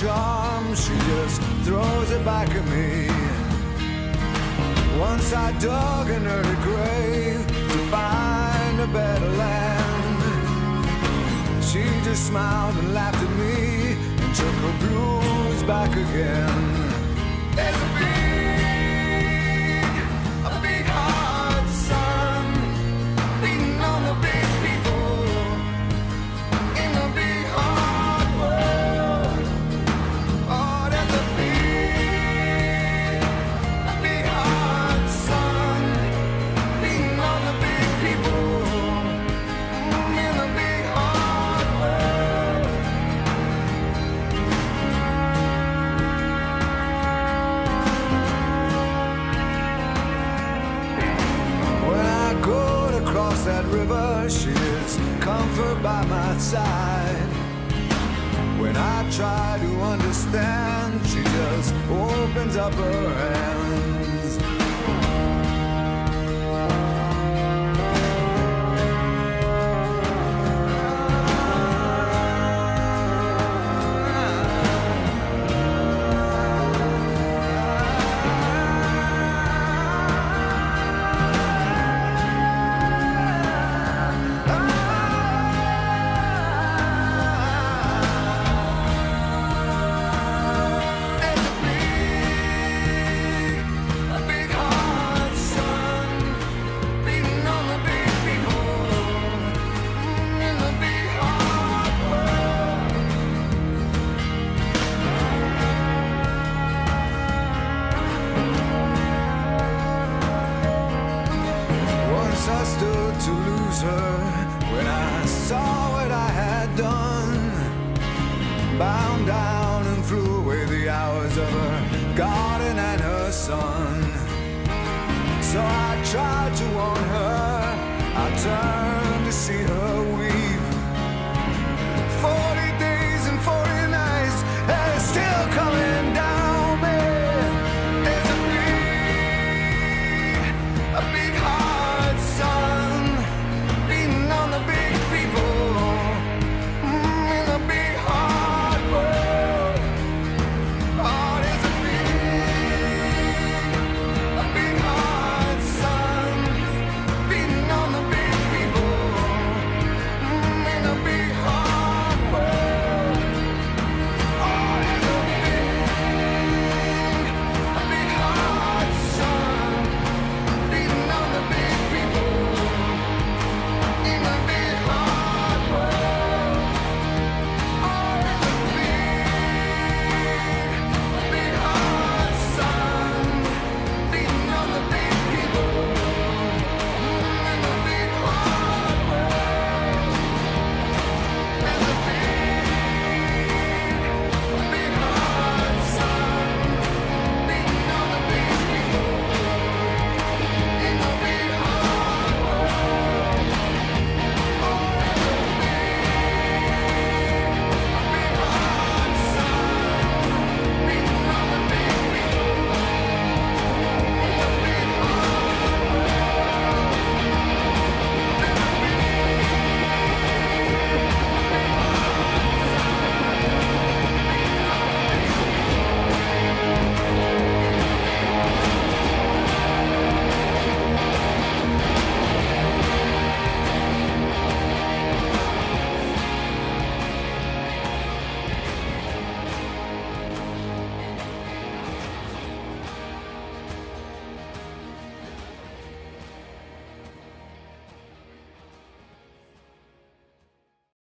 charm, she just throws it back at me. Once I dug an early grave to find a better land. She just smiled and laughed at me and took her blues back again. When I try to understand, she just opens up her hands. Bound down and flew away the hours of her garden and her son. So I tried to warn